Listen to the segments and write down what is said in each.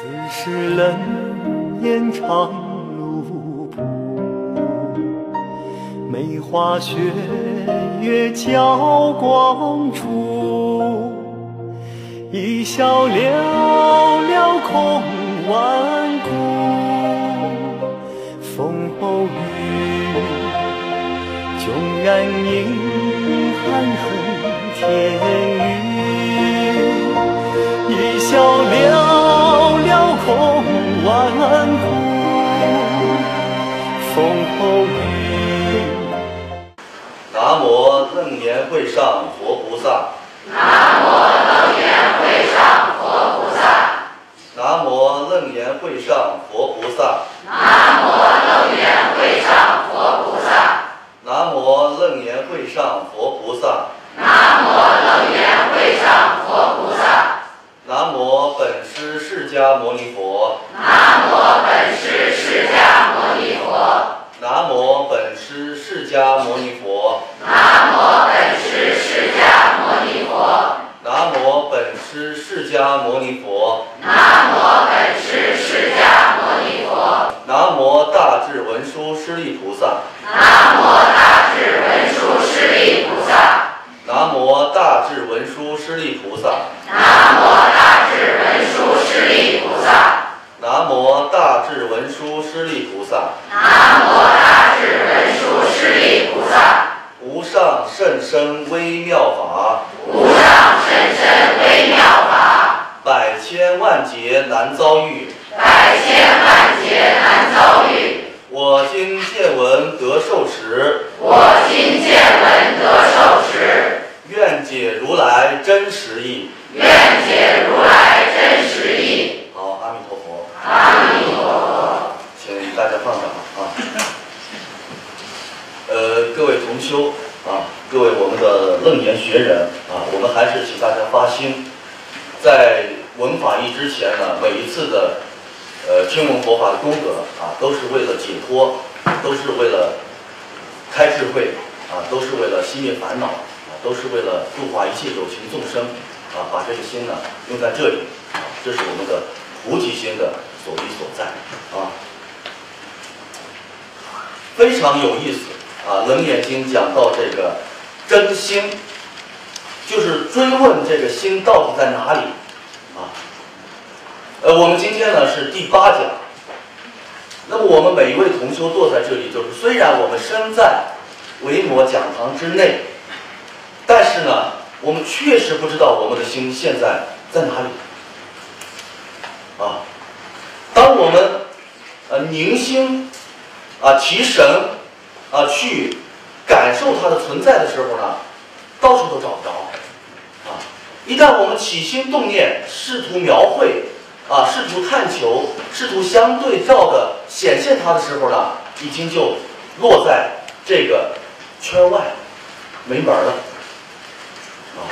此时冷眼长路步，梅花雪月交光处，一笑寥寥空万古。风后雨，迥然影寒恨天宇，一笑寥会上佛菩萨。南无楞严会上佛菩萨。南无楞严会上佛菩萨。南无楞严会上佛菩萨。南无楞严会上佛菩萨。南无楞严会上佛菩萨。南无本师释迦牟尼佛。南无本师释迦牟尼佛。南无本师释迦牟尼佛。南无本师释迦牟尼佛。南无本师释迦牟尼佛。南无本师释迦牟尼佛。南无大智文殊师利菩萨。南无大智文殊师利菩萨。南无大智文殊师利菩萨。南无大智文殊师利菩萨。南无大智文殊师利菩萨。南无大智文殊师利菩萨。无上甚深微妙法，无上甚深微妙法，百千万劫难遭遇。百千万劫难遭遇。我今见闻得受持，我今见闻得受持，愿解如来真实义。愿解如来真实义。好，阿弥陀佛。阿弥陀佛。请大家放掌啊。呃，各位同修啊，各位我们的楞严学人啊，我们还是请大家发心，在闻法义之前呢，每一次的呃听闻佛法的功德啊，都是为了解脱，都是为了开智慧啊，都是为了熄灭烦恼啊，都是为了度化一切有情众生啊，把这个心呢用在这里啊，这是我们的菩提心的所依所在啊，非常有意思啊！《楞严经》讲到这个真心，就是追问这个心到底在哪里啊？呃，我们今天呢是第八讲，那么我们每一位同修坐在这里，就是虽然我们身在维摩讲堂之内，但是呢，我们确实不知道我们的心现在在哪里啊。当我们呃凝心啊提神啊去感受它的存在的时候呢，到处都找不着啊。一旦我们起心动念，试图描绘啊，试图探求，试图相对照的显现它的时候呢，已经就落在这个圈外，没门了啊。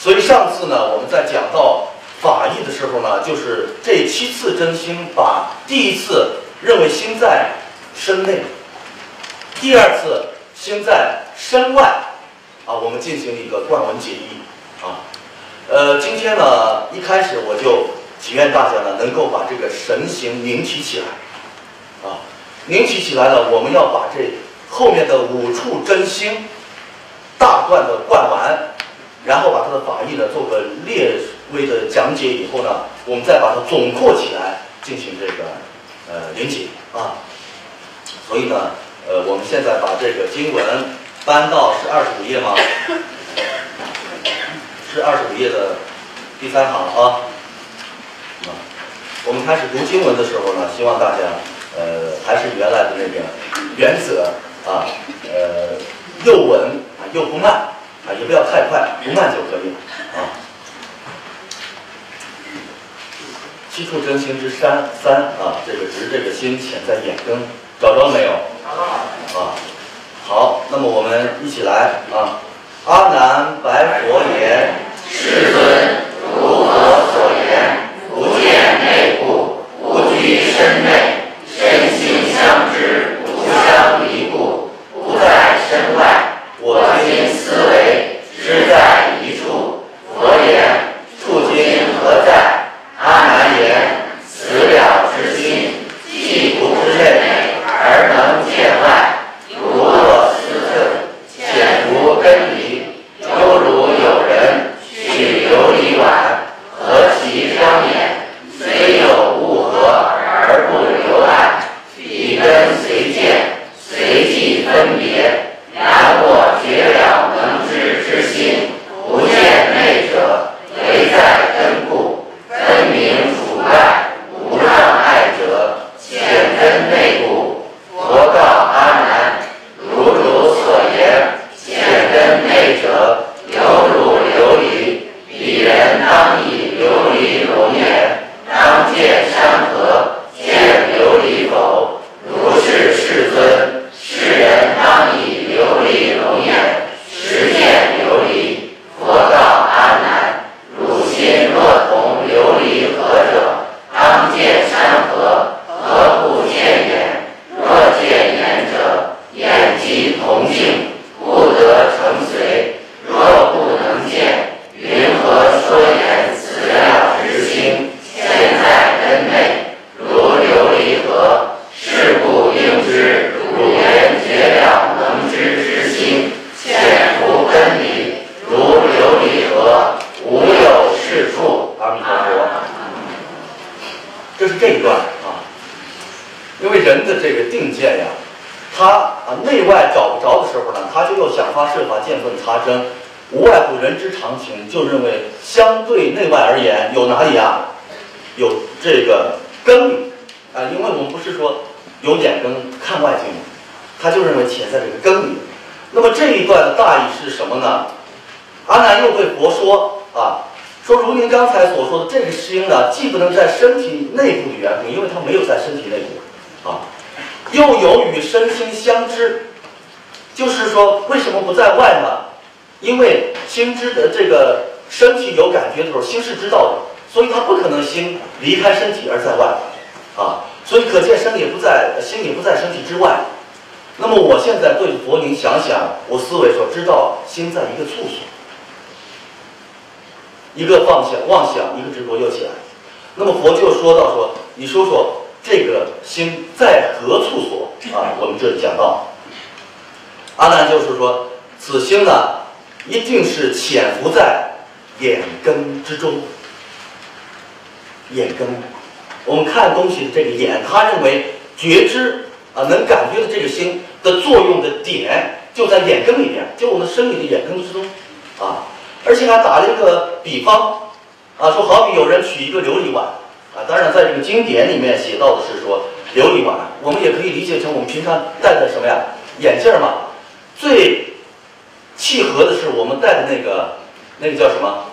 所以上次呢，我们在讲到法义的时候呢，就是这七次真心，把第一次认为心在身内，第二次心在身外，啊，我们进行一个贯文解义啊。呃，今天呢，一开始我就祈愿大家呢，能够把这个神形凝提起来，啊，凝提起来了，我们要把这后面的五处真心大段的灌完，然后把它的法义呢做个略微的讲解以后呢，我们再把它总括起来进行这个呃理解啊。所以呢，呃，我们现在把这个经文搬到是二十五页吗？是二十五页的第三行啊。啊，我们开始读经文的时候呢，希望大家呃还是原来的那个原则啊，呃，又稳啊又不慢啊，也不要太快，不慢就可以啊。七处真心之山三啊，这个执这个心潜在眼根，找着没有？找到了。啊，好，那么我们一起来啊。阿难白佛言：世尊，如佛所言，不见内部，不居身内，心知的这个身体有感觉的时候，心是知道的，所以它不可能心离开身体而在外啊，所以可见身也不在，心也不在身体之外。那么我现在对佛您想想，我思维说知道心在一个处所，一个妄想妄想，一个执着又起来。那么佛就说到说，你说说这个心在何处所啊？我们这里讲到，阿难就是说，此心呢，一定是潜伏在眼根之中。眼根，我们看东西的这个眼，他认为觉知。啊，能感觉的这个心的作用的点就在眼根里面，就我们生理的眼根之中，啊，而且还打了一个比方，啊，说好比有人取一个琉璃碗，啊，当然在这个经典里面写到的是说琉璃碗，我们也可以理解成我们平常戴的什么呀，眼镜嘛，最契合的是我们戴的那个那个叫什么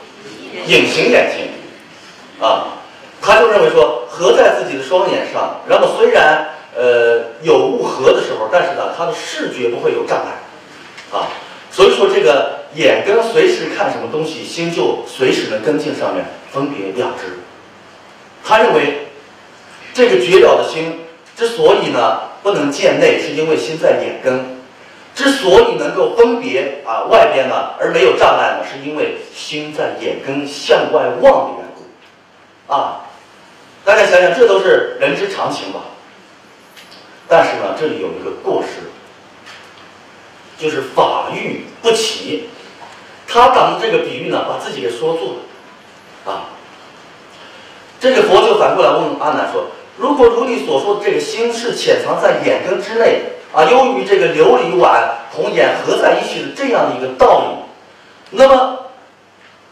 隐形眼镜，啊，他就认为说合在自己的双眼上，然后虽然。呃，有物合的时候，但是呢，他的视觉不会有障碍，啊，所以说这个眼根随时看什么东西，心就随时能跟进上面分别两知。他认为这个绝了的心之所以呢不能见内，是因为心在眼根；之所以能够分别啊外边呢而没有障碍呢，是因为心在眼根向外望的缘故。啊，大家想想，这都是人之常情吧。但是呢，这里有一个过失，就是法欲不齐。他当这个比喻呢，把自己给说错了啊。这个佛就反过来问阿难说：“如果如你所说的这个心是潜藏在眼根之内啊，由于这个琉璃碗同眼合在一起的这样的一个道理，那么，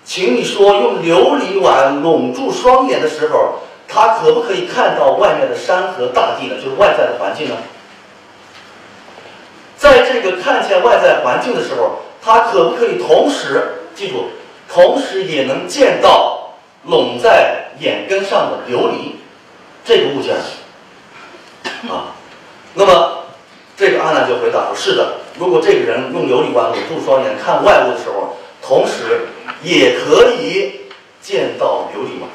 请你说用琉璃碗笼住双眼的时候。”他可不可以看到外面的山河大地呢？就是外在的环境呢？在这个看见外在环境的时候，他可不可以同时记住，同时也能见到拢在眼根上的琉璃这个物件啊？那么这个阿难就回答说：是的。如果这个人用琉璃碗捂住双眼看外物的时候，同时也可以见到琉璃碗。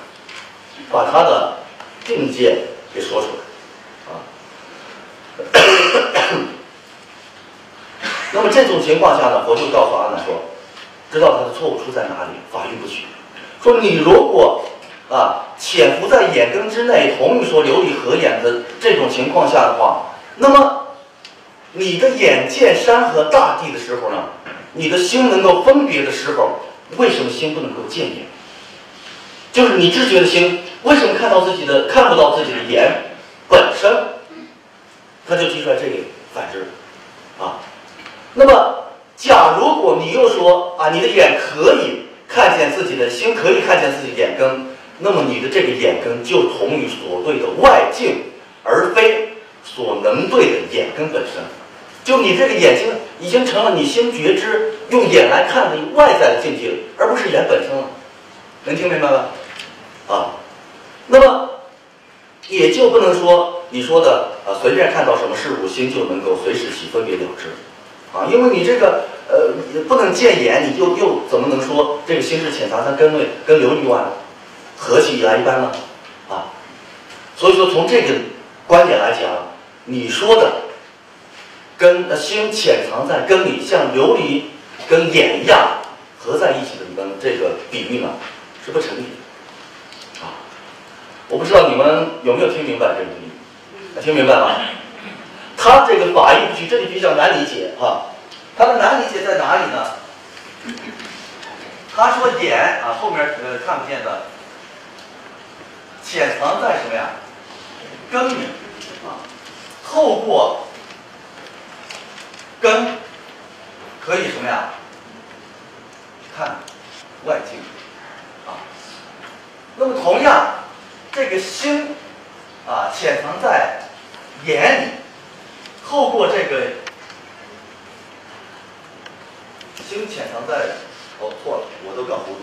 把他的境界给说出来，啊，那么这种情况下呢，佛就告诉阿难说，知道他的错误出在哪里，法律不取。说你如果啊潜伏在眼根之内，同意说琉璃合眼的这种情况下的话，那么你的眼见山河大地的时候呢，你的心能够分别的时候，为什么心不能够见眼？就是你知觉的心。为什么看到自己的看不到自己的眼本身，他就提出来这个反之啊。那么，假如果你又说啊，你的眼可以看见自己的心，可以看见自己眼根，那么你的这个眼根就同于所对的外境，而非所能对的眼根本身。就你这个眼睛已经成了你心觉知用眼来看的外在的境界了，而不是眼本身了。能听明白吗？啊。那么，也就不能说你说的啊，随便看到什么事物，心就能够随时起分别了知，啊，因为你这个呃不能见眼，你就又怎么能说这个心是潜藏在根内，跟琉璃碗合起来一般呢？啊，所以说从这个观点来讲，你说的跟心潜藏在根里，像琉璃跟眼一样合在一起的跟这个比喻呢，是不成立的啊。我不知道你们有没有听明白这个比喻？听明白吗？他这个法义不取，这里比较难理解哈。他的难理解在哪里呢？他说眼啊，后面呃看不见的，潜藏在什么呀？根里啊，透过根可以什么呀？看外境啊。那么同样，这个心啊，潜藏在眼里，透过这个心潜藏在哦错了，我都搞糊涂。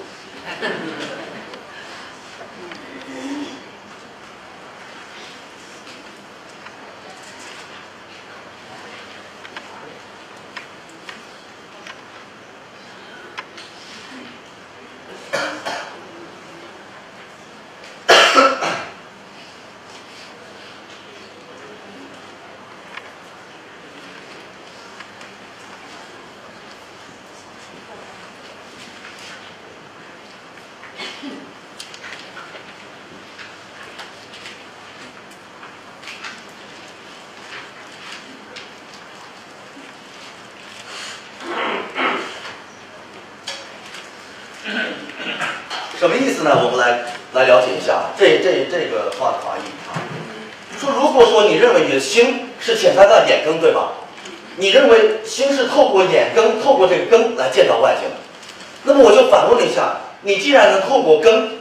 什么意思呢？我们来来了解一下这这这个话的含义啊。说如果说你认为你的心是潜藏在眼根，对吧？你认为心是透过眼根，透过这个根来见到外境的，那么我就反问了一下：你既然能透过根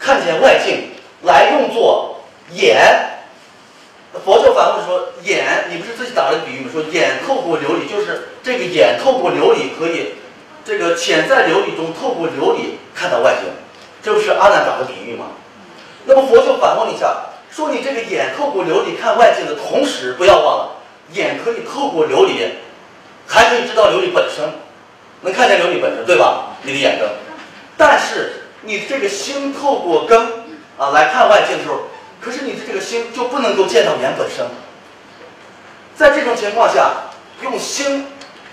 看见外境，来用作眼，佛就反问说：眼，你不是自己打了个比喻吗？说眼透过琉璃，就是这个眼透过琉璃可以，这个潜在琉璃中透过琉璃看到外境。这不是阿难打的比喻吗？那么佛就反问一下，说你这个眼透过琉璃看外境的同时，不要忘了，眼可以透过琉璃，还可以知道琉璃本身，能看见琉璃本身，对吧？你的眼睛。但是你这个心透过根啊来看外境的时候，可是你的这个心就不能够见到眼本身。在这种情况下，用心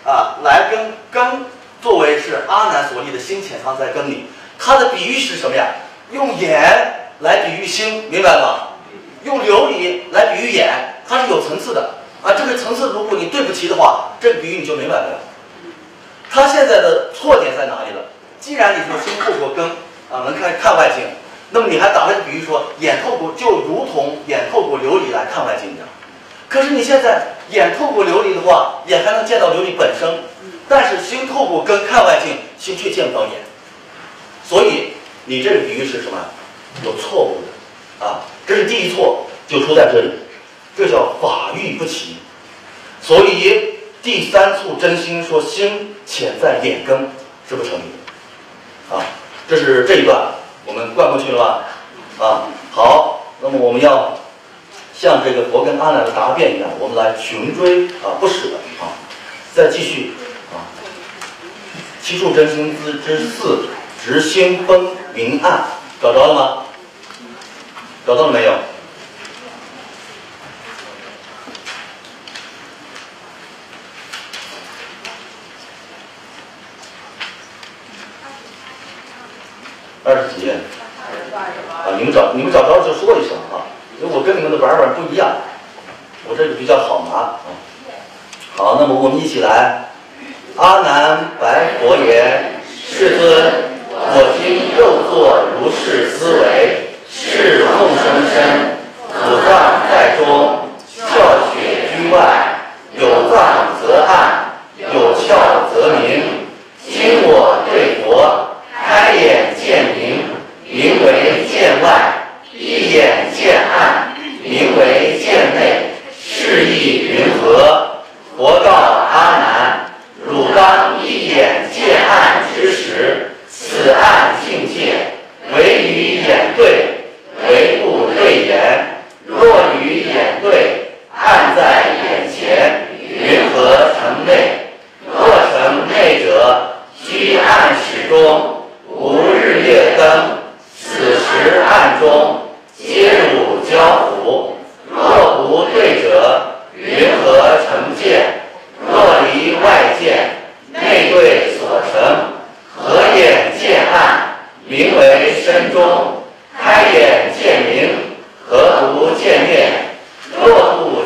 啊来跟根作为是阿难所立的心潜藏在根里。它的比喻是什么呀？用眼来比喻心，明白吗？用琉璃来比喻眼，它是有层次的啊。这个层次如果你对不齐的话，这个比喻你就明白了。它现在的错点在哪里了？既然你说心透过根啊能看看外境，那么你还打了个比喻说眼透过就如同眼透过琉璃来看外境一样。可是你现在眼透过琉璃的话，眼还能见到琉璃本身，但是心透过根看外境，心却见不到眼。所以你这个比喻是什么？有错误的啊！这是第一错，就出在这里，这叫法欲不齐。所以第三处真心说心潜在眼根是不成立的啊！这是这一段，我们贯过去了吧？啊，好，那么我们要像这个佛跟阿难的答辩一样，我们来穷追啊，不舍啊，再继续啊，七处真心之之四。直心崩明暗，找着了吗？找到了没有？二十几页。啊，你们找你们找着了就说一声的玩法不一样，我这个比较好拿。好，那么我们一起来。阿难白佛言：“世尊。”我今又作如是思维，是众生身，此藏在中，窍血居外，有脏则暗，有窍则明。今我对佛，开眼见明，名为见外；闭眼见暗，名为见内。是意云何？佛告阿难：汝当一眼见暗之时。此暗境界，唯与眼对，唯不对眼。若与眼对，暗在眼前，云何成内？若成内者，居暗室中，无日月灯。此时暗中，皆汝交付。若不对者，云何成见？若离外见，内对所成。合眼见暗，名为身中；开眼见明，何不见面？若不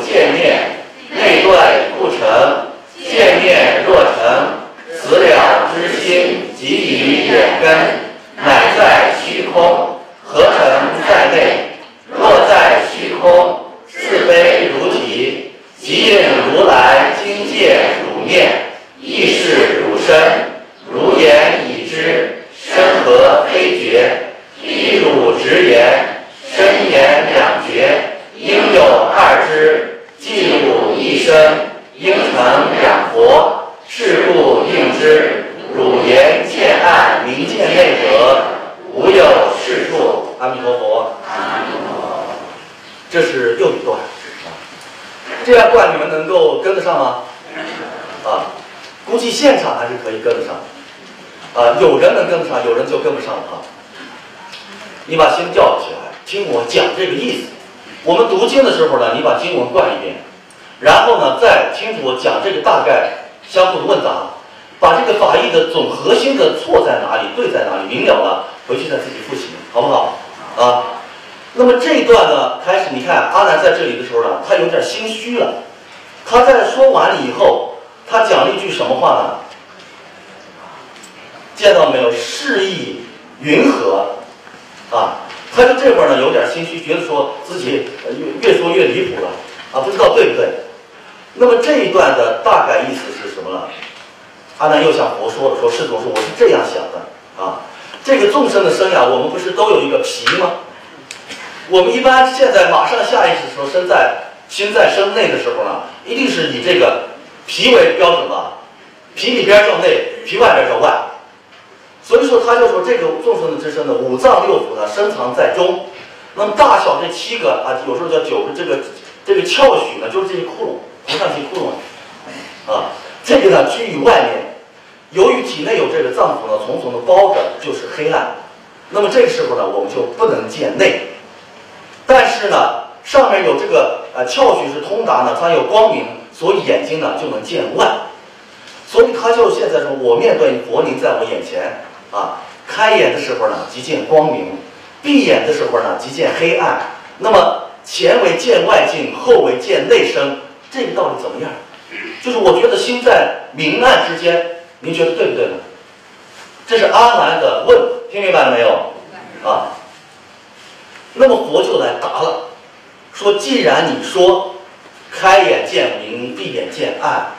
应有二之，既汝一生，应成两佛。是故应之。汝言见暗，明见内者，无有是处。阿弥陀佛。阿弥陀佛。这是又一段。这样段你们能够跟得上吗？啊，估计现场还是可以跟得上。啊，有人能跟得上，有人就跟不上了啊。你把心吊起来，听我讲这个意思。我们读经的时候呢，你把经文灌一遍，然后呢，再听我讲这个大概相互的问答，把这个法义的总核心的错在哪里，对在哪里，明了了，回去再自己复习，好不好？啊。那么这一段呢，开始你看阿难在这里的时候呢，他有点心虚了。他在说完了以后，他讲了一句什么话呢？见到没有？示意云何？啊，他就这会儿呢有点心虚，觉得说自己越越说越离谱了啊，不知道对不对？那么这一段的大概意思是什么呢？阿难又向佛说了，说世尊说我是这样想的啊，这个众生的生呀，我们不是都有一个皮吗？我们一般现在马上下意识说身在心在身内的时候呢，一定是以这个皮为标准吧？皮里边叫内，皮外边叫外。所以说他就说这个众生的之身呢，五脏六腑呢深藏在中。那么大小这七个啊，有时候叫九个，这个这个窍许呢，就是这些窟窿，头上些窟窿啊，这个呢居于外面。由于体内有这个脏腑呢，重重的包着，就是黑暗。那么这个时候呢，我们就不能见内。但是呢，上面有这个呃窍穴是通达呢，它有光明，所以眼睛呢就能见外。所以他就现在说，我面对佛灵在我眼前啊，开眼的时候呢即见光明，闭眼的时候呢即见黑暗。那么前为见外境，后为见内生，这个道理怎么样？就是我觉得心在明暗之间，您觉得对不对呢？这是阿难的问，听明白了没有？啊。那么佛就来答了，说：“既然你说开眼见明，闭眼见暗，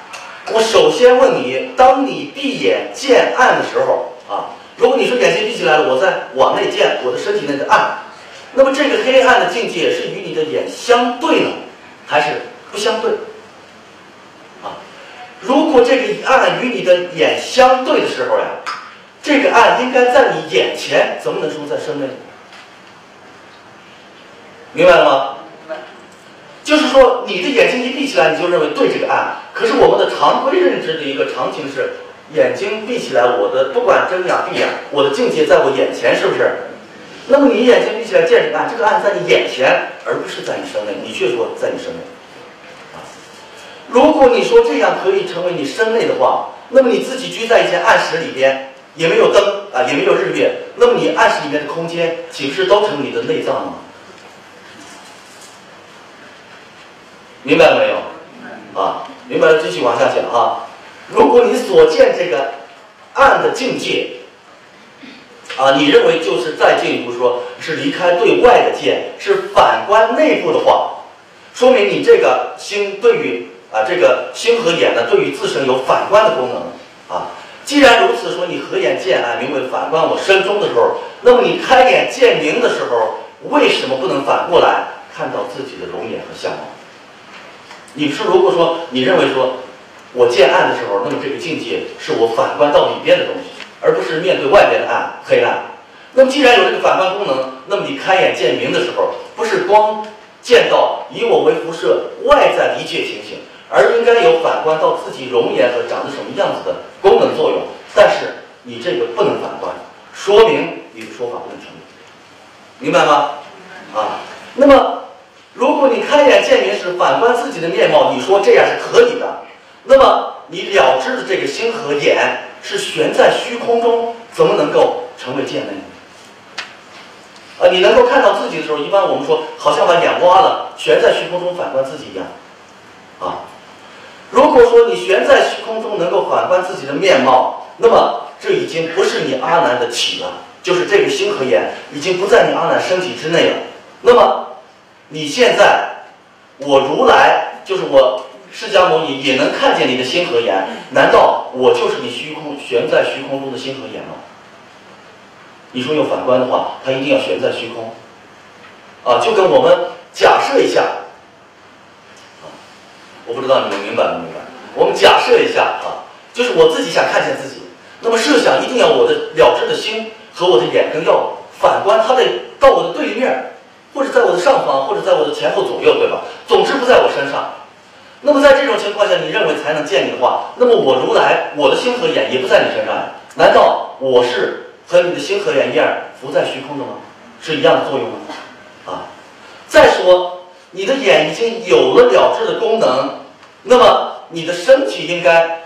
我首先问你，当你闭眼见暗的时候啊，如果你说眼睛闭起来了，我在往内见我的身体内的暗，那么这个黑暗的境界是与你的眼相对呢，还是不相对？如果这个暗与你的眼相对的时候呀，这个暗应该在你眼前，怎么能说在身内？”明白了吗？就是说，你的眼睛一闭起来，你就认为对这个暗。可是我们的常规认知的一个场景是，眼睛闭起来，我的不管睁眼闭眼，我的境界在我眼前，是不是？那么你眼睛闭起来见这个暗，这个暗在你眼前，而不是在你身内，你却说在你身内。啊，如果你说这样可以成为你身内的话，那么你自己居在一间暗室里边，也没有灯啊，也没有日月，那么你暗室里面的空间岂不是都成你的内脏吗？明白了没有？啊，明白了，继续往下讲哈。如果你所见这个暗的境界，啊，你认为就是再进一步说，是离开对外的见，是反观内部的话，说明你这个心对于啊这个心和眼呢，对于自身有反观的功能啊。既然如此，说你合眼见暗，名为反观我身中的时候，那么你开眼见明的时候，为什么不能反过来看到自己的容颜和相貌？你是如果说你认为说，我见暗的时候，那么这个境界是我反观到里边的东西，而不是面对外边的暗黑暗。那么既然有这个反观功能，那么你开眼见明的时候，不是光见到以我为辐射外在的一切情形，而应该有反观到自己容颜和长得什么样子的功能作用。但是你这个不能反观，说明你的说法不能成立，明白吗？啊，那么。如果你开眼见明时反观自己的面貌，你说这样是可以的，那么你了知的这个心和眼是悬在虚空中，怎么能够成为见呢？啊，你能够看到自己的时候，一般我们说好像把眼挖了，悬在虚空中反观自己一样，啊，如果说你悬在虚空中能够反观自己的面貌，那么这已经不是你阿难的体了，就是这个心和眼已经不在你阿难身体之内了，那么。你现在，我如来就是我释迦牟尼，也能看见你的心和眼。难道我就是你虚空悬在虚空中的心和眼吗？你说用反观的话，它一定要悬在虚空，啊，就跟我们假设一下，我不知道你们明白不明白？我们假设一下啊，就是我自己想看见自己，那么设想一定要我的了知的心和我的眼根要反观，它得到我的对面，或者在我的上方，或者在我的前后左右，对吧？总之不在我身上。那么在这种情况下，你认为才能见你的话，那么我如来，我的心和眼也不在你身上呀？难道我是和你的心和眼一样浮在虚空的吗？是一样的作用吗？啊，再说你的眼已经有了了知的功能，那么你的身体应该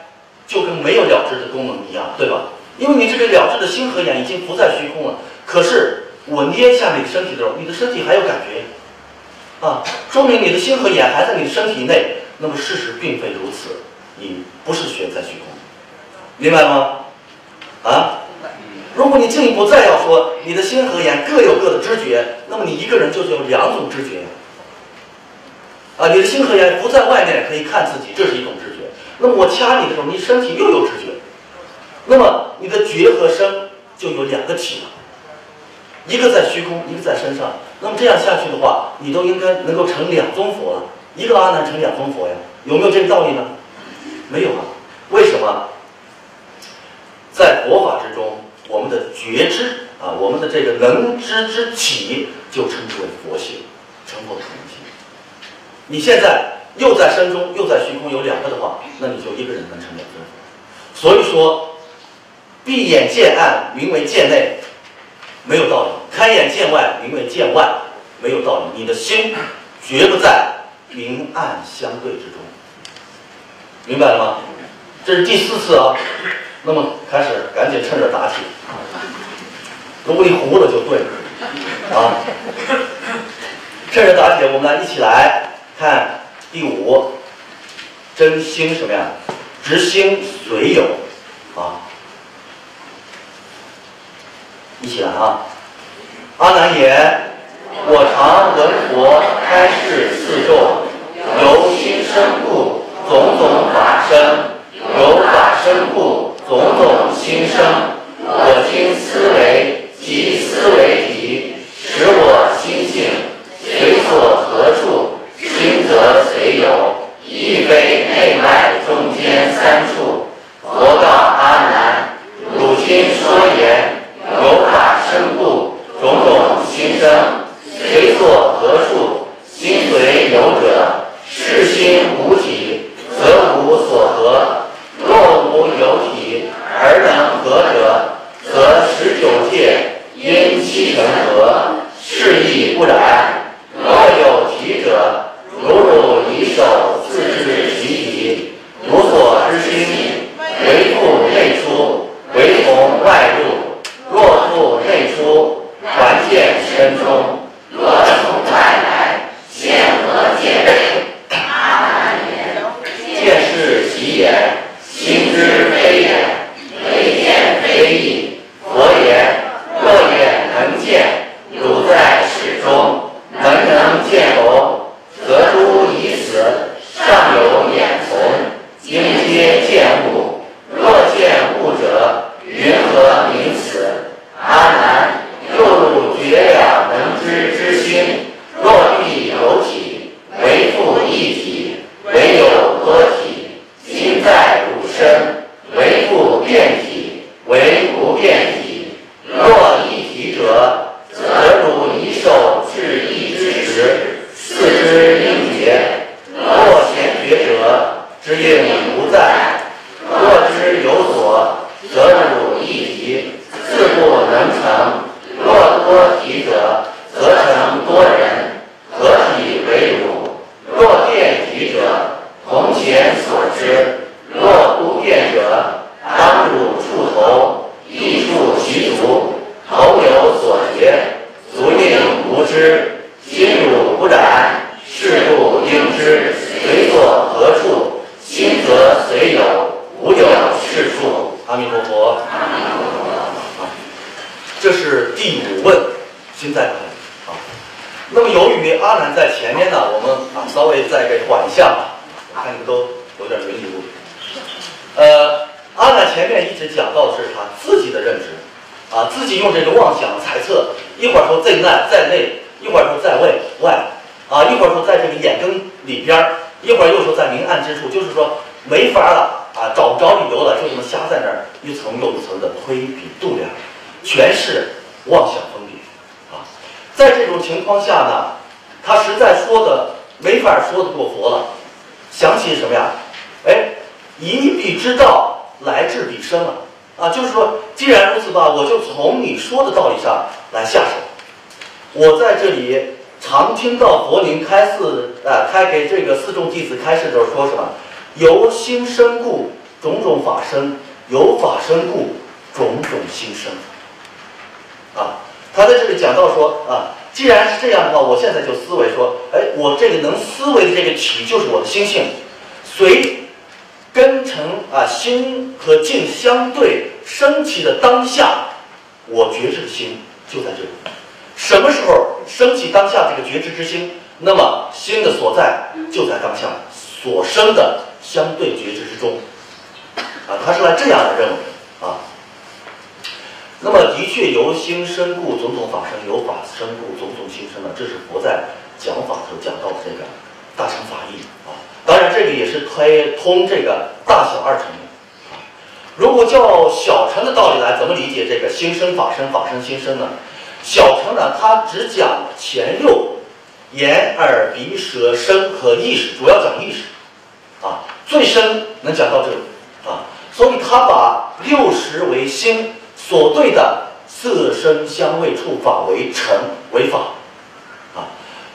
就跟没有了知的功能一样，对吧？因为你这个了知的心和眼已经不在虚空了。可是我捏一下你的身体的时候，你的身体还有感觉，啊，说明你的心和眼还在你的身体内。那么事实并非如此，你不是悬在虚空，明白吗？啊？如果你进一步再要说，你的心和眼各有各的知觉，那么你一个人就是有两种知觉。啊，你的心和眼不在外面可以看自己，这是一种知觉。那么我掐你的时候，你身体又有知觉，那么你的觉和身就有两个体了，一个在虚空，一个在身上。那么这样下去的话，你都应该能够成两尊佛了。一个阿难成两尊佛呀，有没有这个道理呢？没有啊，为什么？在佛法之中，我们的觉知啊，我们的这个能知之体，就称之为佛性，成佛的可能性。你现在又在身中，又在虚空，有两个的话，那你就一个人能成两尊佛。所以说，闭眼见暗，名为见内，没有道理；开眼见外，名为见外，没有道理。你的心绝不在。明暗相对之中，明白了吗？这是第四次啊。那么开始，赶紧趁热打铁。如果你糊了就对了啊。趁热打铁，我们来一起来看第五，真心什么呀？直心随有啊。一起来啊。阿难言。我常闻佛开示四众，由心生故，种种法生；由法生故，种种心生。我今思维即思维体，使我心性随所何处，心则随有，亦非内外中间三处。佛道全是妄想分别啊。在这种情况下呢，他实在说的没法说得过佛了。想起什么呀？哎，以彼之道来治彼身了啊！就是说，既然如此吧，我就从你说的道理上来下手。我在这里常听到佛您开示，啊，开给这个四众弟子开示的时候说什么？由心生故，种种法生；由法生故，种种心生。啊，他在这里讲到说啊，既然是这样的话，我现在就思维说，哎，我这个能思维的这个体就是我的心性，随根尘啊心和境相对升起的当下，我觉知的心就在这里。什么时候升起当下这个觉知之心，那么心的所在就在当下所生的相对觉知之中，啊，他是来这样的认为。那么的确由心生故，种种法生；由法生故，种种心生呢。这是佛在讲法时候讲到的这个大乘法义啊。当然，这个也是推通这个大小二乘的。如果叫小乘的道理来，怎么理解这个心生法生，法生心生呢？小乘呢，它只讲前六眼、耳、鼻、舌、身和意识，主要讲意识，啊，最深能讲到这里啊，所以他把六识为心所对的色、声、香味、触、法为尘为法，啊，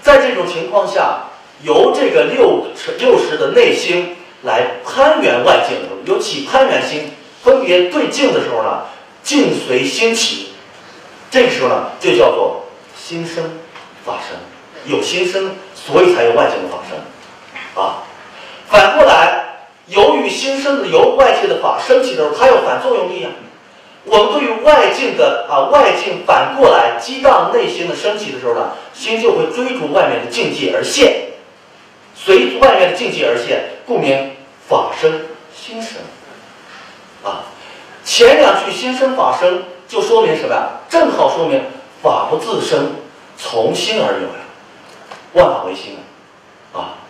在这种情况下，由这个六六识的内心来攀缘外境，有起攀缘心，分别对境的时候呢，境随心起。这个时候呢，就叫做心生法生，有心生，所以才有外境的法生，啊，反过来，由于心生的由外界的法升起的时候，它有反作用力啊。我们对于外境的啊外境反过来激荡内心的升起的时候呢，心就会追逐外面的境界而现，随外面的境界而现，故名法生心生，啊，前两句心生法生。就说明什么呀？正好说明法不自生，从心而有呀，万法唯心啊！啊，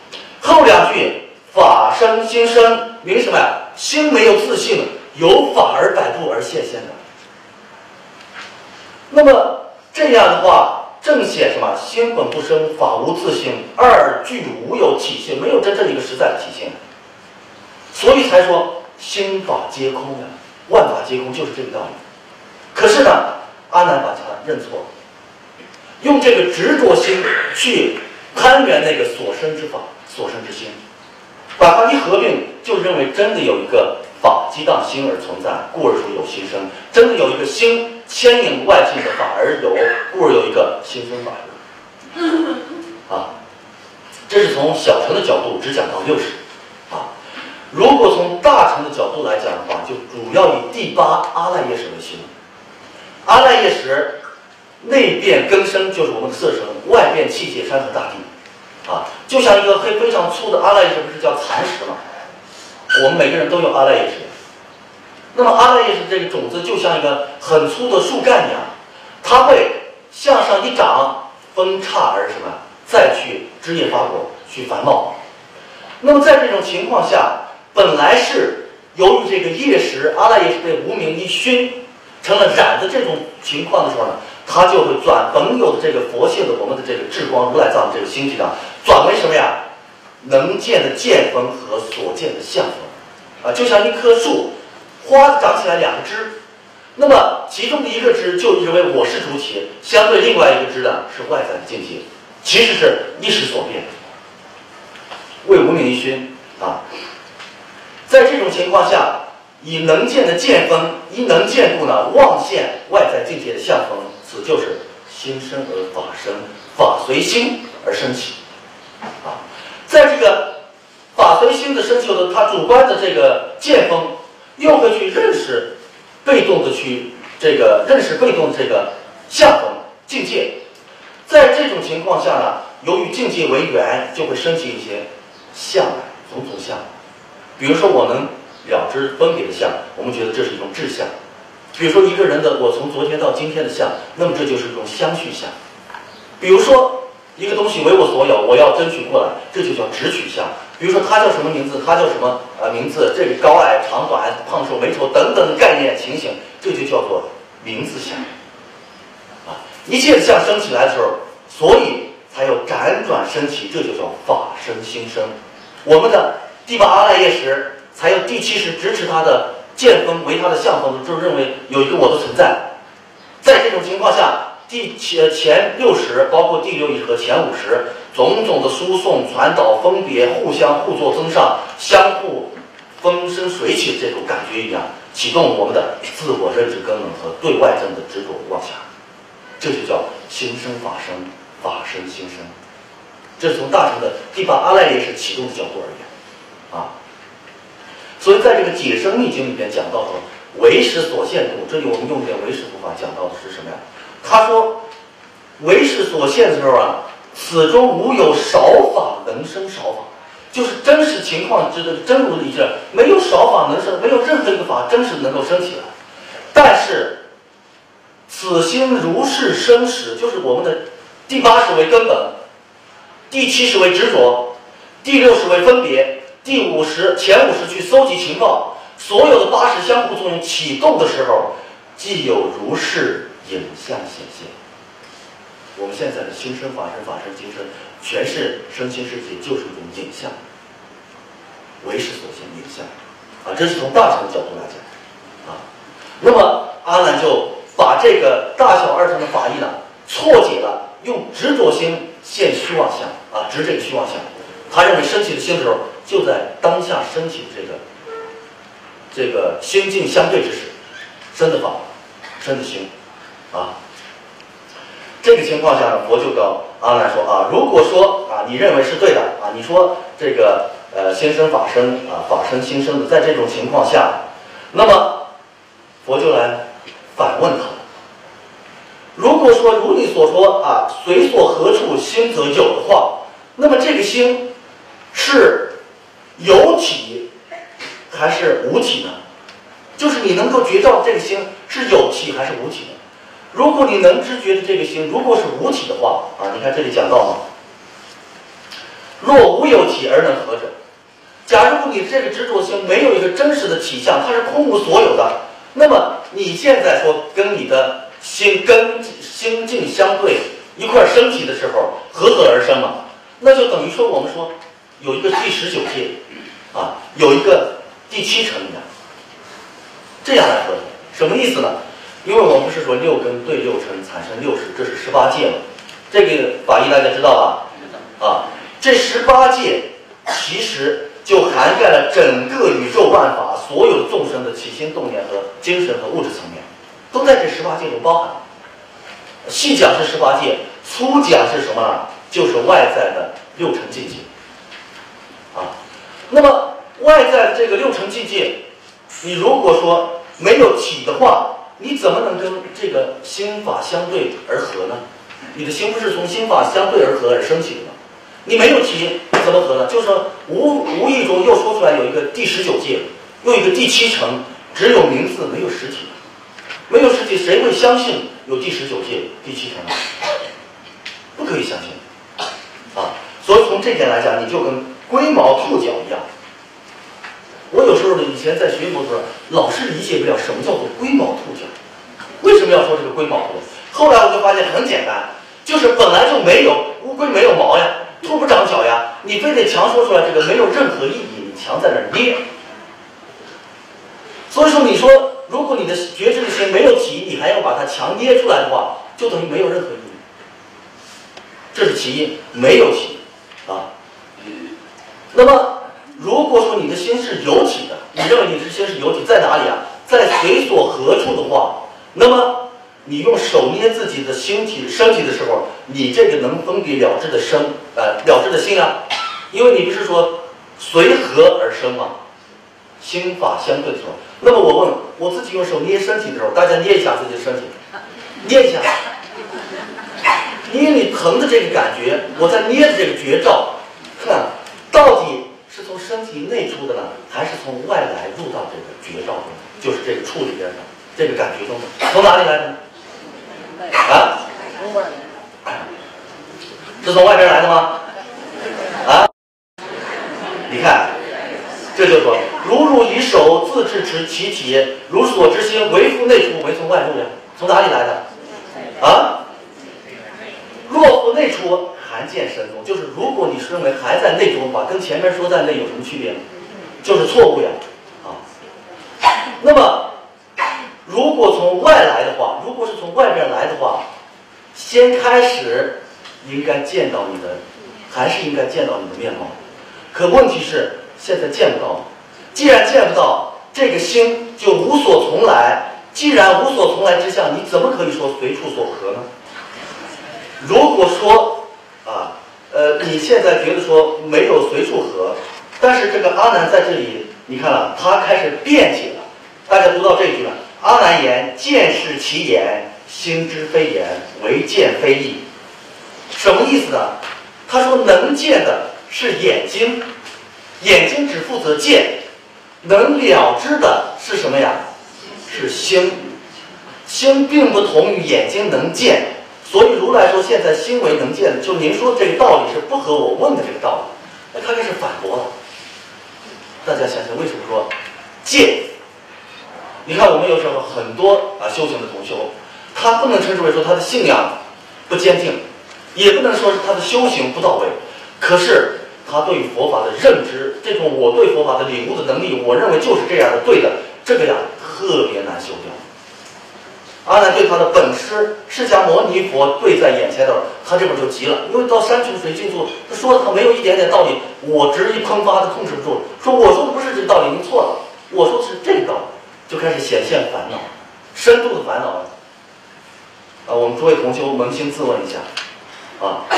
后两句法生心生，明什么呀？心没有自信了，由法而摆布而现现的。那么这样的话，正显什么？心本不生，法无自性，二俱无有体性，没有真正一个实在的体性。所以才说心法皆空的，万法皆空，就是这个道理。可是呢，阿难把它认错，用这个执着心去攀缘那个所生之法、所生之心，把它一合并，就认为真的有一个法激荡心而存在，故而说有心生；真的有一个心牵引外境的法而有，故而有一个心生法有。啊，这是从小乘的角度只讲到六十。啊，如果从大乘的角度来讲的话，就主要以第八阿赖耶识为心。阿赖耶识内变根生就是我们的色身，外变气界山河大地，啊，就像一个黑非常粗的阿赖耶识，不是叫蚕食吗？我们每个人都有阿赖耶识。那么阿赖耶识这个种子就像一个很粗的树干一样，它会向上一长，分叉而什么？再去枝叶发果，去繁茂。那么在这种情况下，本来是由于这个叶识阿赖耶识被无名一熏。成了染的这种情况的时候呢，它就会转本有的这个佛性的我们的这个智光如来藏的这个心体啊，转为什么呀？能见的见分和所见的相分，啊，就像一棵树，花长起来两个枝，那么其中的一个枝就认为我是主体，相对另外一个枝呢是外在的境界，其实是一时所变，为无名一熏啊，在这种情况下。以能见的见风，以能见故呢，望现外在境界的相风，此就是心生而法生，法随心而生起。啊，在这个法随心的生起的，他主观的这个见风，又会去认识被动的去这个认识被动的这个相风境界。在这种情况下呢，由于境界为缘，就会升起一些相来，种种相。比如说我能。了知分别的相，我们觉得这是一种志相。比如说一个人的我从昨天到今天的相，那么这就是一种相续相。比如说一个东西为我所有，我要争取过来，这就叫直取相。比如说他叫什么名字，他叫什么呃名字，这个高矮长短、胖瘦美丑等等概念情形，这就叫做名字相。啊，一切相生起来的时候，所以才有辗转升起，这就叫法生心生。我们的第八阿赖耶识，才有第七识支持它的见风为它的相风，就认为有一个我的存在。在这种情况下，第前前六十，包括第六意和前五十，种种的输送、传导、分别、互相互作增上、相互风生水起这种感觉一样，启动我们的自我认知功能和对外证的执着妄想，这就叫心生法生，法生心生。这是从大乘的第八阿赖耶识启动的角度而言，啊，所以在这个解生密经里边讲到说，唯识所现度，这里我们用点唯识佛法讲到的是什么呀？他说，唯识所现的时候啊，此中无有少法能生少法，就是真实情况之的真如理智，没有少法能生，没有任何一个法真实能够生起来。但是，此心如是生时，就是我们的第八识为根本，第七识为执着，第六识为分别，第五识前五识去搜集情报，所有的八识相互作用启动的时候，既有如是。影像显现，我们现在的修身法身，法身精生，全是身心世界，就是一种影像，唯识所现影像，啊，这是从大乘的角度来讲，啊，那么阿难就把这个大小二乘的法义呢错解了，用执着心现虚妄相，啊，执这个虚妄相，他认为升起的心的时候，就在当下升起的这个这个心境相对之时，生的法，生的心。啊，这个情况下呢，佛就告阿难说啊，如果说啊，你认为是对的啊，你说这个呃，心生法生啊，法生心生的，在这种情况下，那么佛就来反问他：如果说如你所说啊，随所何处心则有的话，那么这个心是有体还是无体呢？就是你能够觉照这个心是有体还是无体的？如果你能知觉的这个心，如果是无体的话啊，你看这里讲到嘛，若无有体而能合者，假如你这个执着心没有一个真实的体相，它是空无所有的，那么你现在说跟你的心跟心境相对一块升起的时候，合合而生嘛，那就等于说我们说有一个第十九界啊，有一个第七层一样，这样来说，什么意思呢？因为我们不是说六根对六尘产生六识，这是十八界嘛？这个法义大家知道吧？啊，这十八界其实就涵盖了整个宇宙万法所有众生的起心动念和精神和物质层面，都在这十八界中包含。细讲是十八界，粗讲是什么呢？就是外在的六尘境界。啊，那么外在这个六尘境界，你如果说没有体的话，你怎么能跟这个心法相对而合呢？你的心不是从心法相对而合而升起的吗？你没有提，怎么合呢？就是说无无意中又说出来有一个第十九界，又一个第七层，只有名字没有实体，没有实体，谁会相信有第十九界、第七层？不可以相信啊！所以从这点来讲，你就跟龟毛兔脚一样。我有时候呢，以前在学佛的时候，老是理解不了什么叫做龟毛说没有随处合，但是这个阿难在这里，你看了，他开始辩解了。大家读到这句了，阿难言：见是其言，心之非言，唯见非意。什么意思呢？他说能见的是眼睛，眼睛只负责见，能了知的是什么呀？是心，心并不同于眼睛能见，所以如来说现在心为能见，就您说这个道理是不合我问的这个道理，那他开始反驳了。大家想想为什么说见？你看我们有时候很多啊修行的同修，他不能称之为说他的信仰不坚定，也不能说是他的修行不到位，可是他对佛法的认知，这种我对佛法的领悟的能力，我认为就是这样的，对的，这个呀。特别难修掉。阿难对他的本师释迦牟尼佛对在眼前的，他这会儿就急了，因为到山穷水尽处，他说的他没有一点点道理，我执意喷发的控制不住，说我说的不是这个道理，您错了，我说的是这个道理，就开始显现烦恼，深度的烦恼。啊，我们诸位同修扪心自问一下，啊，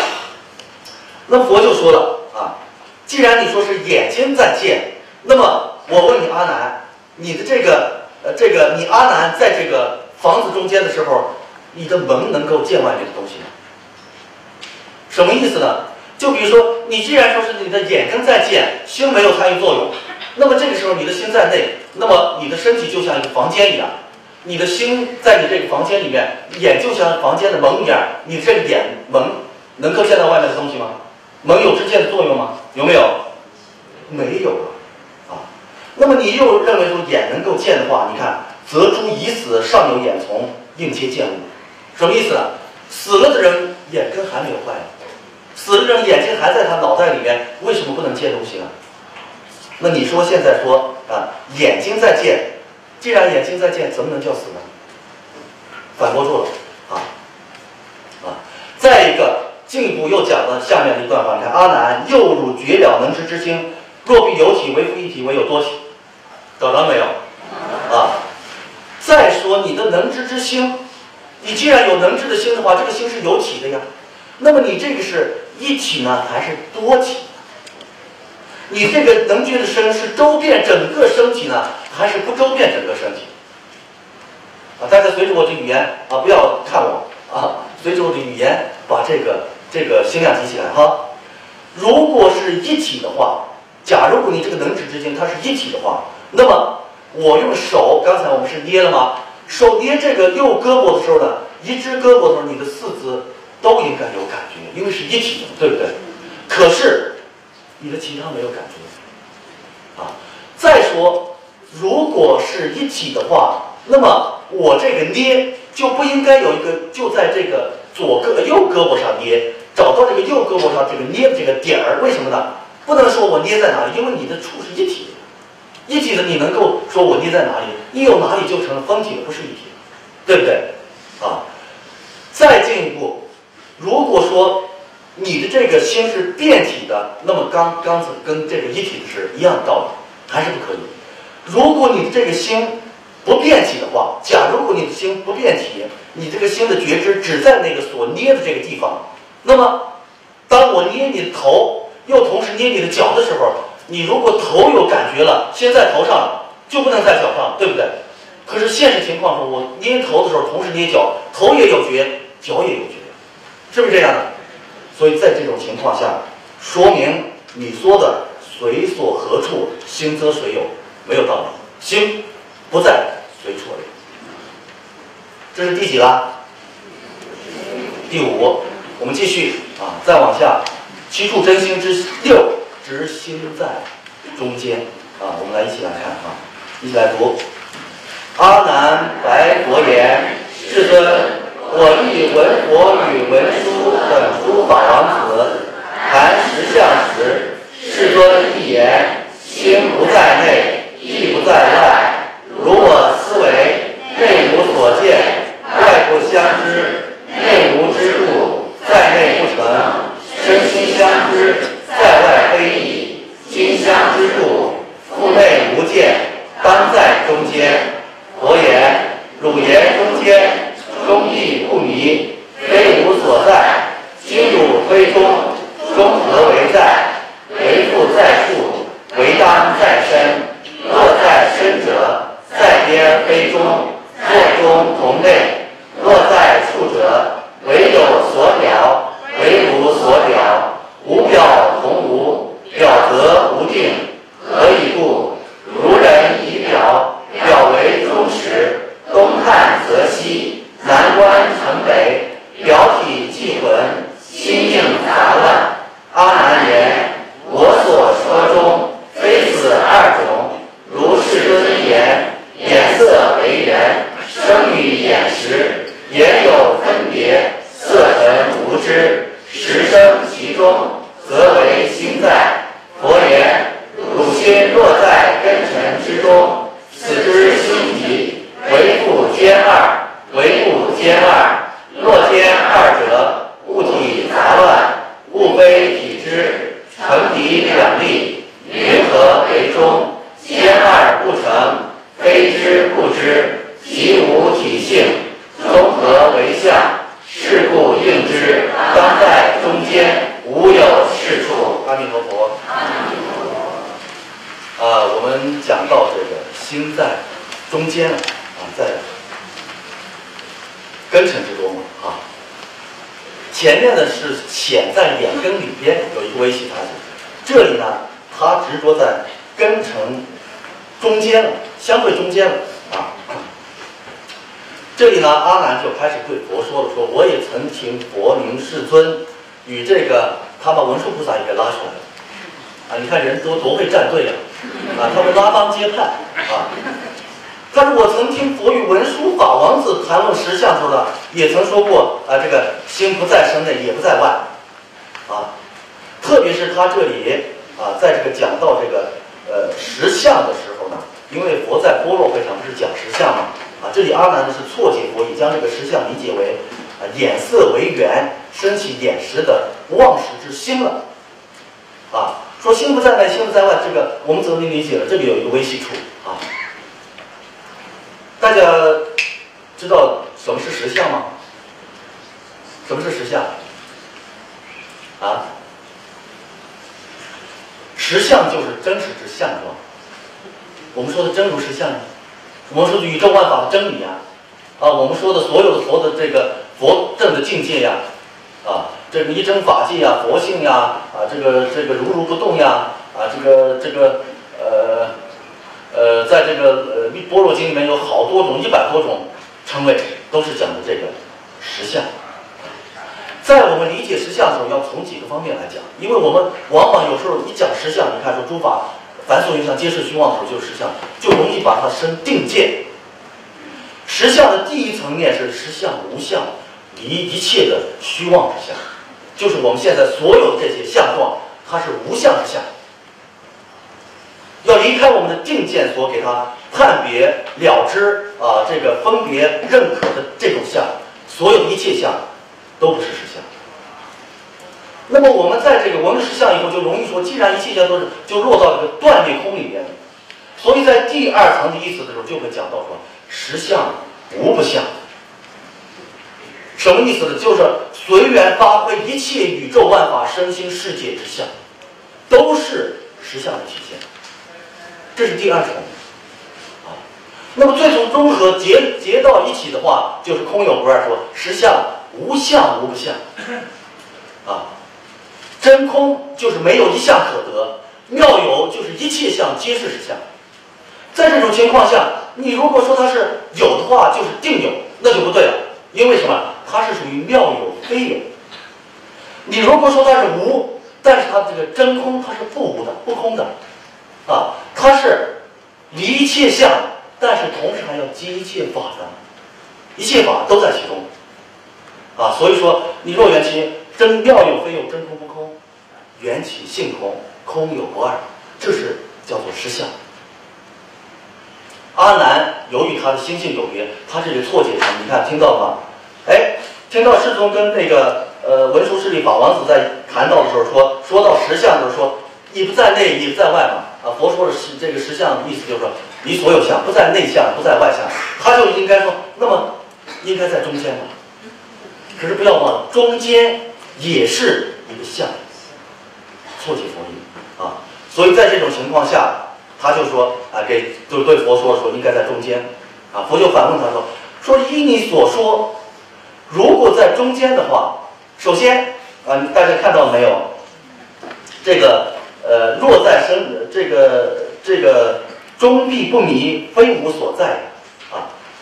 那佛就说了啊，既然你说是眼睛在见，那么我问你阿难，你的这个。呃，这个你阿难在这个房子中间的时候，你的门能够见外面的东西吗？什么意思呢？就比如说，你既然说是你的眼睛在见，心没有参与作用，那么这个时候你的心在内，那么你的身体就像一个房间一样，你的心在你这个房间里面，眼就像房间的门一样，你这个眼门能够见到外面的东西吗？门有知见的作用吗？有没有？没有啊，啊。那么你又认为说眼能够见的话，你看，则诸已死尚有眼从，应皆见物，什么意思呢？死了的人眼根还没有坏，死了的人眼睛还在他脑袋里面，为什么不能见东西呢？那你说现在说啊，眼睛在见，既然眼睛在见，怎么能叫死呢？反驳住了啊啊！再一个，进一步又讲了下面的一段话，你看阿难，又汝绝了能知之心，若必有体为复一体，唯有多体。找到没有？啊！再说你的能知之心，你既然有能知的心的话，这个心是有体的呀。那么你这个是一体呢，还是多体？你这个能觉的身是周遍整个身体呢，还是不周遍整个身体？啊！大家随着我的语言啊，不要看我啊，随着我的语言把这个这个心量提起来哈。如果是一体的话，假如你这个能知之心它是一体的话。那么我用手，刚才我们是捏了吗？手捏这个右胳膊的时候呢，一只胳膊的时候，你的四肢都应该有感觉，因为是一体的，对不对？可是你的其他没有感觉啊。再说，如果是一体的话，那么我这个捏就不应该有一个就在这个左胳右胳膊上捏，找到这个右胳膊上这个捏的这个点儿，为什么呢？不能说我捏在哪里，因为你的触是一体的。一体的你能够说我捏在哪里？一有哪里就成了分体了，不是一体，对不对？啊，再进一步，如果说你的这个心是变体的，那么刚刚子跟这个一体的是一样的道理，还是不可以。如果你的这个心不变体的话，假如果你的心不变体，你这个心的觉知只在那个所捏的这个地方，那么当我捏你的头，又同时捏你的脚的时候。你如果头有感觉了，先在头上，就不能在脚上，对不对？可是现实情况说，我捏头的时候，同时捏脚，头也有觉，脚也有觉，是不是这样的？所以在这种情况下，说明你说的随所何处，心则随有，没有道理。心不在随处而已。这是第几啦？第五。我们继续啊，再往下，七处真心之六。执心在中间，啊，我们来一起来看啊，一起来读。阿难白佛言：“世尊，我立闻佛与文殊等诸法王子谈实相时，世尊一言：心不在内，意不在外。如我思维，内无所见，外不相知，内无之故，在内不成；身心相知，在外非异。之故，腹内无见，当在中间。佛言：汝言中间，中义不迷，非无所在。今汝推中，中何为在？为复在处，为当在身。若在身者，在边非中，若中同内。若在处者，唯有所表，唯无所表。无表，表则无定。何以故？如人以表，表为中实，东看则西，南观成北，表体既浑，心应杂乱。阿难言：我所说中，非此二种。如世尊言，眼色为缘，生于眼识，眼有分别，色尘无知，时生其中，则为心在。佛言：汝心若在根尘之中，此之心体，为复兼二，为不兼二。若兼二者，物体杂乱，物非体之，成敌两立，云何为中？兼二不成，非知不知，即无体性，综合为相。是故应知，当在中间，无有是处。阿弥陀佛。啊，我们讲到这个心在中间啊，在根尘之中啊。前面呢是潜在眼根里边有一个微细他这里呢，他执着在根尘中间了，相对中间了啊。这里呢，阿难就开始对佛说了，说我也曾听佛名世尊与这个他把文殊菩萨也给拉出来了。啊，你看人多多会站队呀！啊，他们拉帮结派啊。但是我曾听佛与文殊法王子谈论实相时候呢，也曾说过啊，这个心不在身内，也不在外，啊，特别是他这里啊，在这个讲到这个呃实相的时候呢，因为佛在般若会上不是讲实相嘛，啊，这里阿难呢是错解佛，已将这个实相理解为啊眼色为缘，升起眼识的妄识之心了，啊。说心不在内，心不在外，这个我们怎么理解了？这里有一个微细处啊。大家知道什么是实相吗？什么是实相？啊？实相就是真实之相状。我们说的真如实相呢，我们说的宇宙万法的真理啊，啊，我们说的所有的佛的这个佛正的境界呀，啊。这个一真法界呀，佛性呀，啊，这个这个如如不动呀，啊，这个这个呃呃，在这个呃《般若经》里面有好多种，一百多种称谓，都是讲的这个实相。在我们理解实相的时候，要从几个方面来讲，因为我们往往有时候一讲实相，你看说诸法凡所有相皆是虚妄，就是实相，就容易把它生定见。实相的第一层面是实相无相，离一切的虚妄之相。就是我们现在所有的这些相状，它是无相之相，要离开我们的定见所给它判别了知啊，这个分别认可的这种相，所有一切相都不是实相。那么我们在这个闻实相以后，就容易说，既然一切相都是，就落到这个断灭空里面。所以在第二层的意思的时候，就会讲到说，实相无不相。什么意思呢？就是随缘发挥一切宇宙万法身心世界之相，都是实相的体现。这是第二层。那么最终综合结结到一起的话，就是空有不二说，实相无相无不相啊。真空就是没有一相可得，妙有就是一切相皆是实相。在这种情况下，你如果说它是有的话，就是定有，那就不对了，因为什么？它是属于妙有非有。你如果说它是无，但是它这个真空它是不无的、不空的，啊，它是离一切相，但是同时还要接一切法的，一切法都在其中。啊，所以说你若缘起，真妙有非有，真空不空，缘起性空，空有不二，这是叫做实相。阿难由于他的心性有别，他这个错解成，你看听到吗？哎，听到世宗跟那个呃文殊师利法王子在谈到的时候说，说到实相就是说，你不在内，你不在外嘛。啊，佛说的实这个实相的意思就是说，你所有相不在内相，不在外相，他就应该说，那么应该在中间嘛。可是不要忘了，中间也是一个相，错解佛意啊。所以在这种情况下。他就说啊，给就是对佛说说应该在中间，啊，佛就反问他说说依你所说，如果在中间的话，首先啊，大家看到没有？这个呃，若在生这个这个中必不迷，非无所在，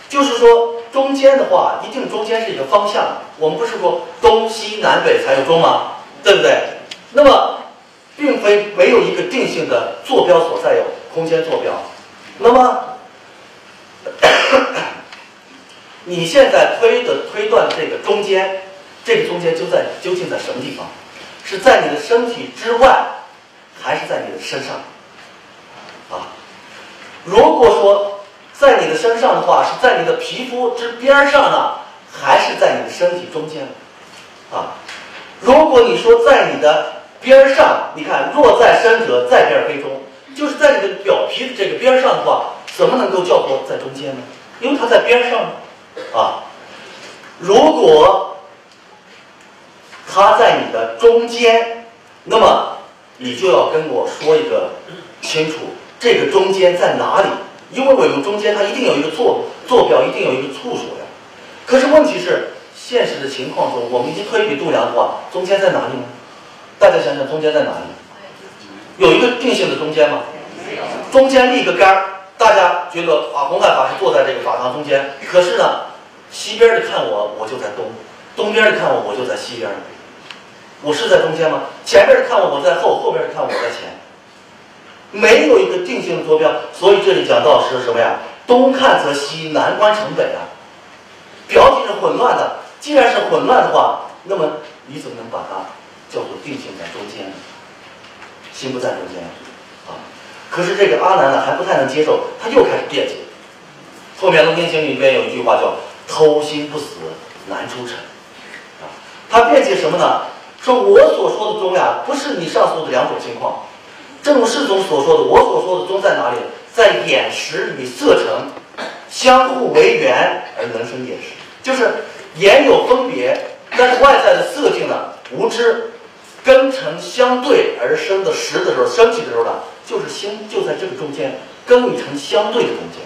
就是说中间的话，一定中间是一个方向。我们不是说东西南北才有中吗？对不对？那么并非没有一个定性的坐标所在有。空间坐标，那么 你现在推的推断这个中间，这个中间就在究竟在什么地方？是在你的身体之外，还是在你的身上？啊，如果说在你的身上的话，是在你的皮肤之边上呢，还是在你的身体中间？啊，如果你说在你的边上，你看若在身者，在边非中。就是在你的表皮的这个边上的话，怎么能够叫做在中间呢？因为它在边上啊。如果它在你的中间，那么你就要跟我说一个清楚，这个中间在哪里？因为我们中间它一定有一个坐坐标，一定有一个处所呀。可是问题是，现实的情况中，我们已经推比度量的话，中间在哪里呢？大家想想，中间在哪里？有一个定性的中间吗？中间立个杆儿，大家觉得啊，弘海法师坐在这个法堂中间。可是呢，西边的看我，我就在东；东边的看我，我就在西边。我是在中间吗？前边的看我，我在后；后边的看我，在前。没有一个定性的坐标，所以这里讲到是什么呀？东看则西，南观城北啊。表体是混乱的，既然是混乱的话，那么你怎么能把它叫做定性在中间呢？心不在中间，啊，可是这个阿难呢还不太能接受，他又开始辩解。后面《楞严经》里面有一句话叫“偷心不死，难出尘”，啊，他辩解什么呢？说我所说的中呀，不是你上述的两种情况。正如世宗所说的，我所说的宗在哪里？在眼识与色尘相互为缘而能生眼识，就是眼有分别，但是外在的色境呢无知。根尘相对而生的实的时候，升起的时候呢，就是心就在这个中间，根与尘相对的中间，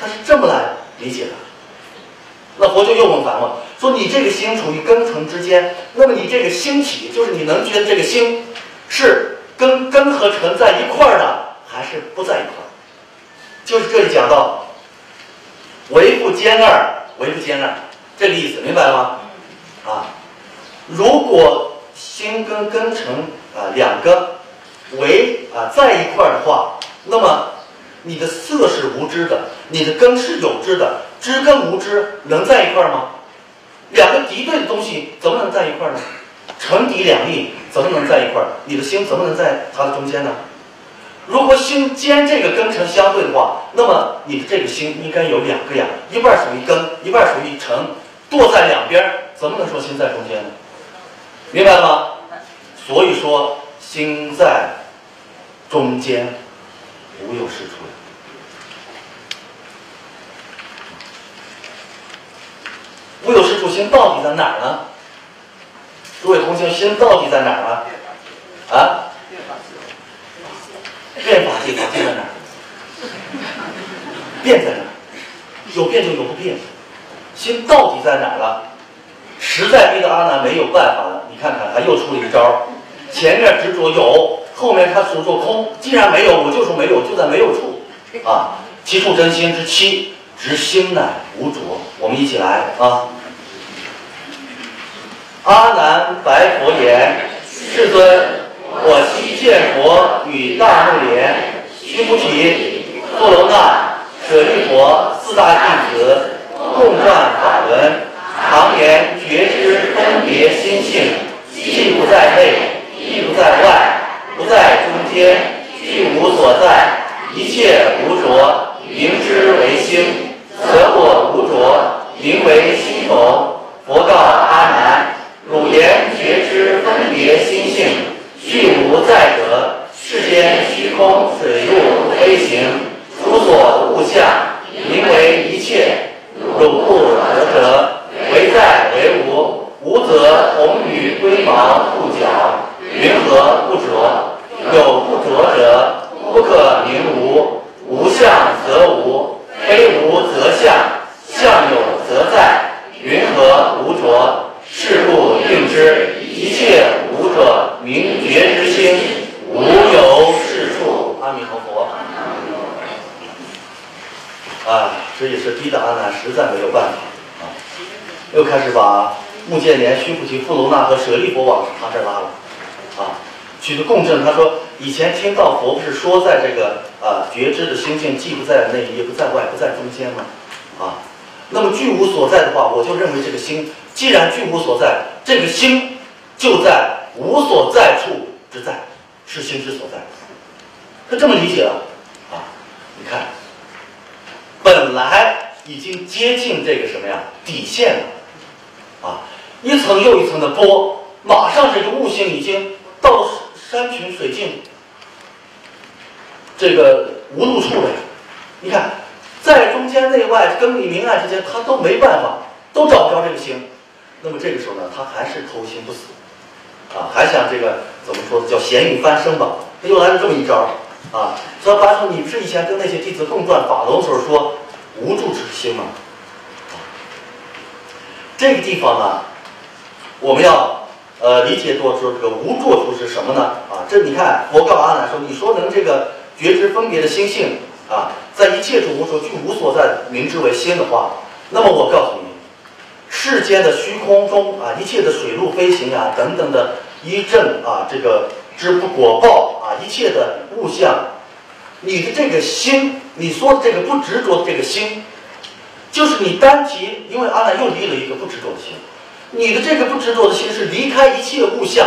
他是这么来理解的。那佛就又问梵问说：“你这个心处于根尘之间，那么你这个心体，就是你能觉得这个心是跟根和尘在一块儿呢，还是不在一块儿？就是这里讲到为不兼二，为不兼二，这个意思明白了吗？啊，如果。心跟根尘啊，两个为啊在一块儿的话，那么你的色是无知的，你的根是有知的，知跟无知能在一块儿吗？两个敌对的东西怎么能在一块儿呢？成敌两立怎么能在一块儿？你的心怎么能在它的中间呢？如果心兼这个根成相对的话，那么你的这个心应该有两个呀，一半属于根，一半属于尘，堕在两边，怎么能说心在中间呢？明白了吗？所以说，心在中间，无有是处呀。无有是处，心到底在哪儿呢？诸位同学，心到底在哪儿啊？啊？变法界，法界在哪儿？变在哪儿？有变就有不变。心到底在哪儿了？实在逼得阿难没有办法了。你看看，他又出了一招前面执着有，后面他所说空。既然没有，我就说没有，就在没有处啊。其处真心之七，执心乃无着。我们一起来啊！阿难白佛言：世尊，我昔见佛与大目连，须菩提、富楼那、舍利佛四大弟子共撰法文，常言觉知分别心性，既不在内，亦不在外，不在中间，具无所在，一切无着，名之为心，则我无着，名为心否？佛告阿难：汝言觉知分别心性，具无在者，世间虚空水陆飞行，诸所物象，名为一切。汝不得者，唯在为无，无则同于龟毛兔角，云何不着？有不着者，不可名无。无相则无，非无则相，相有则在。云何无着？是故应知，一切无者，名觉之心，无有是处。阿弥陀佛。啊，这也是逼得阿难实在没有办法啊，又开始把目犍连、须菩提、富楼那和舍利佛往他这儿拉了啊。举个共振，他说以前听到佛不是说在这个啊觉知的心境既不在内也不在外不在中间吗？啊，那么具无所在的话，我就认为这个心既然具无所在，这个心就在无所在处之在，是心之所在。他这么理解了啊？你看，本来已经接近这个什么呀底线了啊，一层又一层的剥，马上这个悟性已经到了山穷水尽，这个无路处的呀。你看，在中间内外更里明暗之间，他都没办法，都找不着这个心。那么这个时候呢，他还是偷心不死，啊，还想这个怎么说叫咸鱼翻身吧？他又来了这么一招啊！说白说，你不是以前跟那些弟子共转法轮时候说无助之心吗？这个地方呢，我们要呃理解多说这个无助处是什么呢？啊，这你看佛告阿难说，你说能这个觉知分别的心性啊，在一切处无所具无所在，名之为心的话，那么我告诉你，世间的虚空中啊，一切的水陆飞行啊等等的一阵啊，这个之不果报啊，一切的物象，你的这个心，你说的这个不执着的这个心。就是你单提，因为阿难又立了一个不执着的心，你的这个不执着的心是离开一切物象，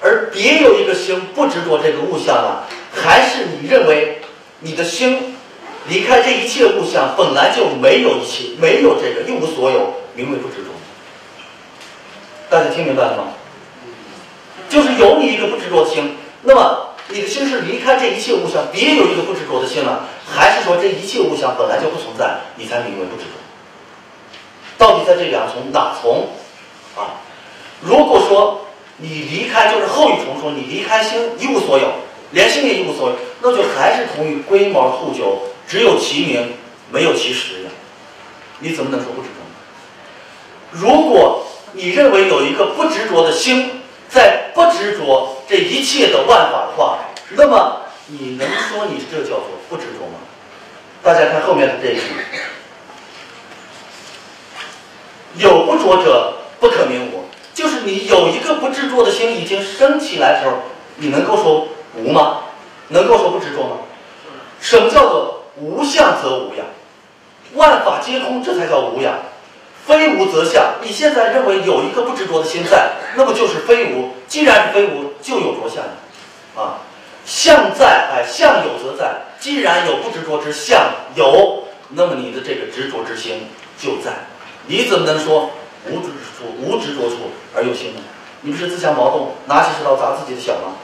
而别有一个心不执着这个物象呢，还是你认为你的心离开这一切物象本来就没有一切，没有这个一无所有，名为不执着。大家听明白了吗？就是有你一个不执着的心，那么你的心是离开这一切物象，别有一个不执着的心了。还是说这一切物象本来就不存在，你才名为不执着？到底在这两重哪重啊？如果说你离开，就是后一重说你离开心一无所有，连心也一无所有，那就还是同于龟毛兔九，只有其名没有其实呀。你怎么能说不执着呢？如果你认为有一个不执着的心，在不执着这一切的万法的话，那么。你能说你这叫做不执着吗？大家看后面的这一句，有不着者不可名我，就是你有一个不执着的心已经升起来的时候，你能够说无吗？能够说不执着吗？什么叫做无相则无呀？万法皆空，这才叫无呀。非无则相。你现在认为有一个不执着的心在，那么就是非无。既然是非无，就有着相啊。相在，哎，相有则在。既然有不执着之相有，那么你的这个执着之心就在。你怎么能说无执处、无执着处而有心呢？你不是自相矛盾，拿起石头砸自己的脚吗？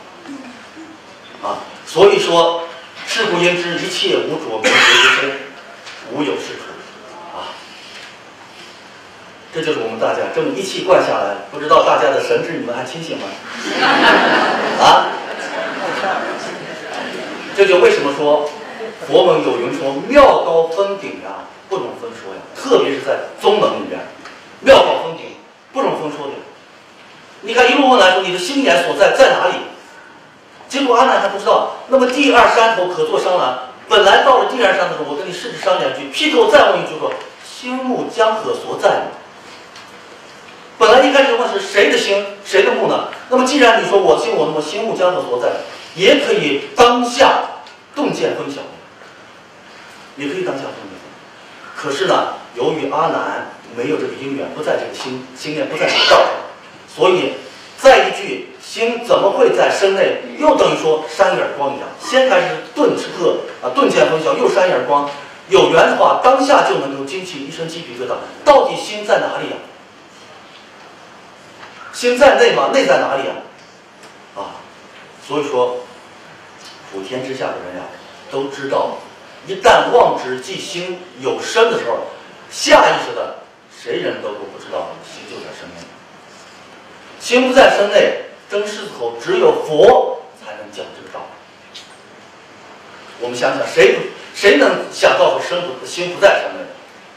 啊，所以说，是故应知一切无着名觉之身，无有是处。啊，这就是我们大家这么一气灌下来，不知道大家的神智你们还清醒吗？啊？这就为什么说佛门有云说妙高峰顶呀，不容分说呀。特别是在宗门里边，妙高峰顶不容分说的。你看一路问来说，你的心眼所在在哪里？结果阿难还不知道。那么第二山头可做商量。本来到了第二山的时候，我跟你试着商量一句，劈头再问一句说：心目江河所在？本来一开始问是谁的心，谁的目呢？那么既然你说我心我那么心目江河所在？也可以当下洞见分晓，也可以当下分晓。可是呢，由于阿难没有这个因缘，不在这个心心念不在这个道，所以再一句心怎么会在身内？又等于说扇一耳光一样，先开始顿刻啊，顿见分晓，又扇一耳光。有缘的话，当下就能够惊起一身鸡皮疙瘩。到底心在哪里呀？心在内吗？内在哪里呀？啊，所以说，普天之下的人呀，都知道，一旦妄执即心有身的时候，下意识的，谁人都不知道心就在身内。心不在身内，争狮子口，只有佛才能讲这个道理。我们想想，谁谁能想到说身不心不在身内？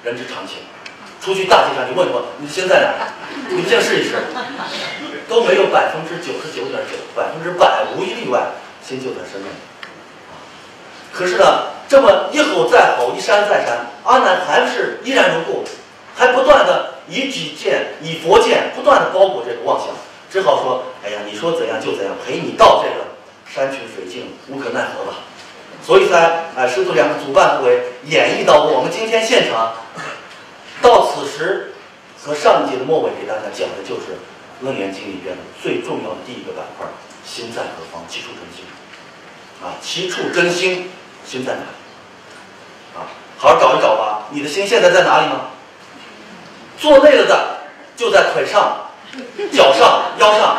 人之常情。出去大街上，你问一问，你心在哪？你先试一试，都没有百分之九十九点九，百分之百无一例外，心就在身内。可是呢，这么一吼再吼，一山再山，阿难还是依然如故，还不断的以己见、以佛见，不断的包裹这个妄想，只好说：哎呀，你说怎样就怎样，陪你到这个山穷水尽，无可奈何吧。所以才哎，师徒两个主办部委演绎到我们今天现场。到此时，和上一节的末尾给大家讲的就是《楞严经》里边的最重要的第一个板块：心在何方？其处真心。啊，其处真心，心在哪里？啊，好好找一找吧。你的心现在在哪里呢？坐累了的就在腿上、脚上、腰上；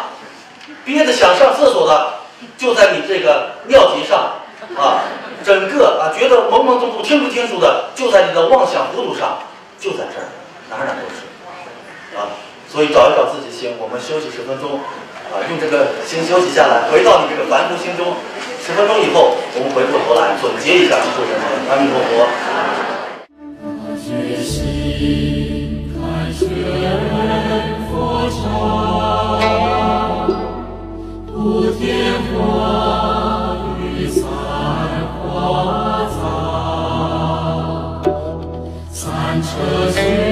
憋着想上厕所的就在你这个尿急上。啊，整个啊觉得懵懵懂懂、听不清楚的就在你的妄想糊涂上。就在这儿，哪哪都是，啊，所以找一找自己心，我们休息十分钟，啊，用这个心休息下来，回到你这个凡夫心中，十分钟以后，我们回过头来总结一下基础人生。阿弥陀佛。何须